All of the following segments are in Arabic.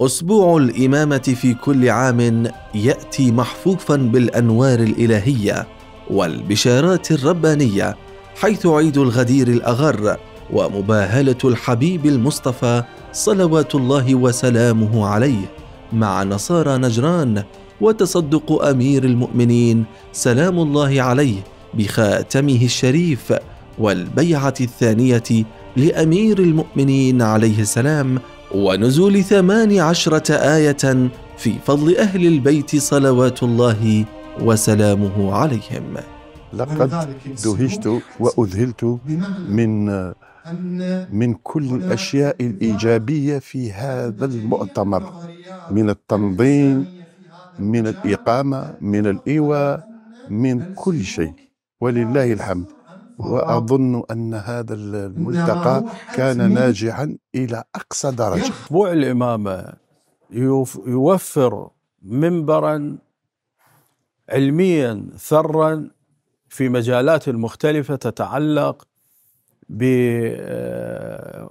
أسبوع الإمامة في كل عام يأتي محفوفا بالأنوار الإلهية والبشارات الربانية حيث عيد الغدير الأغر ومباهلة الحبيب المصطفى صلوات الله وسلامه عليه مع نصارى نجران وتصدق أمير المؤمنين سلام الله عليه بخاتمه الشريف والبيعة الثانية لأمير المؤمنين عليه السلام ونزول ثمان عشرة آية في فضل أهل البيت صلوات الله وسلامه عليهم. لقد دهشت وأذهلت من من كل الأشياء الإيجابية في هذا المؤتمر. من التنظيم من الإقامة من الإيواء من كل شيء. ولله الحمد. واظن أن هذا الملتقى كان ناجحا إلى أقصى درجة أسبوع الامامه يوفر منبرا علميا ثرا في مجالات مختلفة تتعلق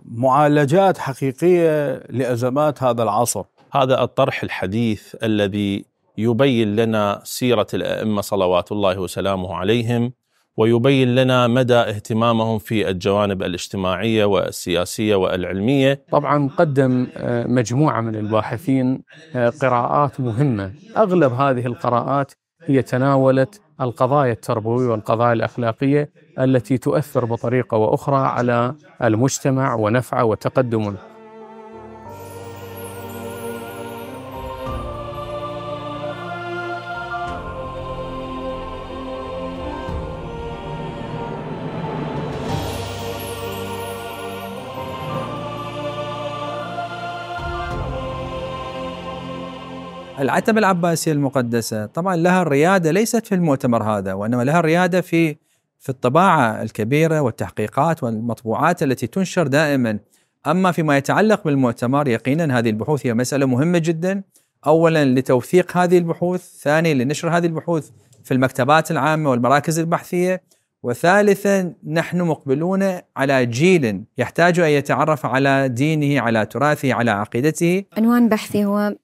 بمعالجات حقيقية لأزمات هذا العصر. هذا الطرح الحديث الذي يبين لنا سيرة الأئمة صلوات الله وسلامه عليهم ويبين لنا مدى اهتمامهم في الجوانب الاجتماعية والسياسية والعلمية. طبعا قدم مجموعة من الباحثين قراءات مهمة، أغلب هذه القراءات هي تناولت القضايا التربوية والقضايا الأخلاقية التي تؤثر بطريقة وأخرى على المجتمع ونفعه وتقدمه. العتبة العباسية المقدسة. طبعا لها الريادة ليست في المؤتمر هذا وإنما لها الريادة في في الطباعة الكبيرة والتحقيقات والمطبوعات التي تنشر دائما. أما فيما يتعلق بالمؤتمر يقينا هذه البحوث هي مسألة مهمة جدا. أولا لتوثيق هذه البحوث ثانيا لنشر هذه البحوث في المكتبات العامة والمراكز البحثية وثالثا نحن مقبلون على جيل يحتاج أن يتعرف على دينه على تراثه على عقيدته. عنوان بحثي هو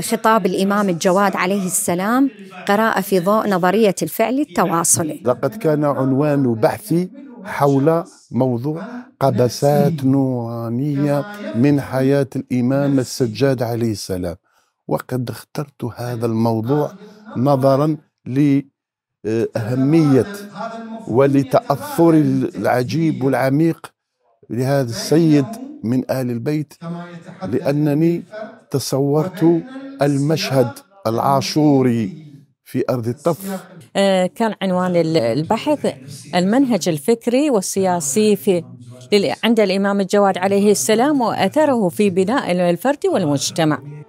خطاب الإمام الجواد عليه السلام قراءة في ضوء نظرية الفعل التواصلي لقد كان عنوان بحثي حول موضوع قبسات نورانية من حياة الإمام السجاد عليه السلام. وقد اخترت هذا الموضوع نظرا لأهمية ولتأثر العجيب والعميق لهذا السيد من آل البيت لأنني تصورت المشهد العاشوري في أرض الطف؟ كان عنوان البحث المنهج الفكري والسياسي في عند الإمام الجواد عليه السلام وأثره في بناء الفرد والمجتمع.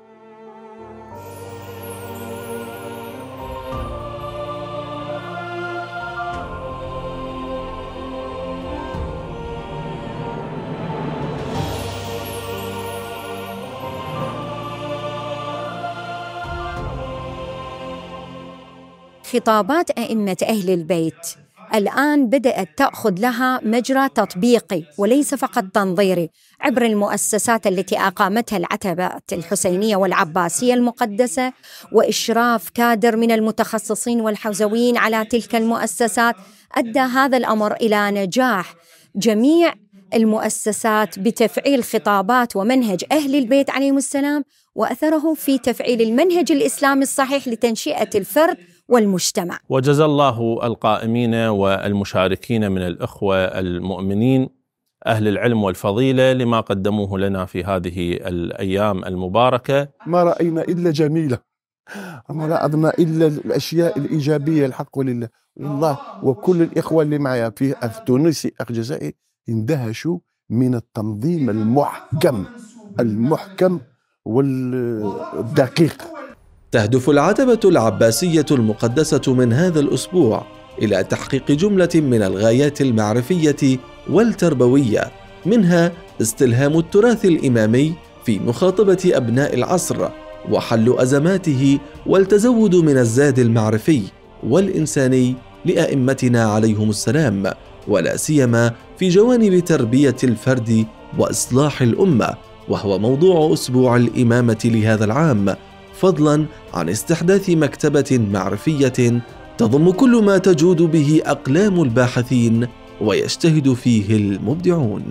خطابات أئمة أهل البيت. الآن بدأت تأخذ لها مجرى تطبيقي وليس فقط تنظيري عبر المؤسسات التي أقامتها العتبة الحسينية والعباسية المقدسة وإشراف كادر من المتخصصين والحوزويين على تلك المؤسسات. أدى هذا الأمر إلى نجاح جميع المؤسسات بتفعيل خطابات ومنهج أهل البيت عليهم السلام وأثره في تفعيل المنهج الإسلامي الصحيح لتنشئة الفرد والمجتمع. وجزى الله القائمين والمشاركين من الإخوة المؤمنين أهل العلم والفضيلة لما قدموه لنا في هذه الأيام المباركة. ما رأينا إلا جميلة ما لاحظنا إلا الأشياء الإيجابية الحق لله. والله وكل الإخوة اللي معي في أخ تونسي أخ جزائري اندهشوا من التنظيم المحكم المحكم والدقيق. تهدف العتبة العباسية المقدسة من هذا الأسبوع إلى تحقيق جملة من الغايات المعرفية والتربوية منها استلهام التراث الإمامي في مخاطبة أبناء العصر وحل أزماته والتزود من الزاد المعرفي والإنساني لأئمتنا عليهم السلام ولا سيما في جوانب تربية الفرد وإصلاح الأمة وهو موضوع أسبوع الإمامة لهذا العام فضلا عن استحداث مكتبة معرفية تضم كل ما تجود به أقلام الباحثين ويجتهد فيه المبدعون.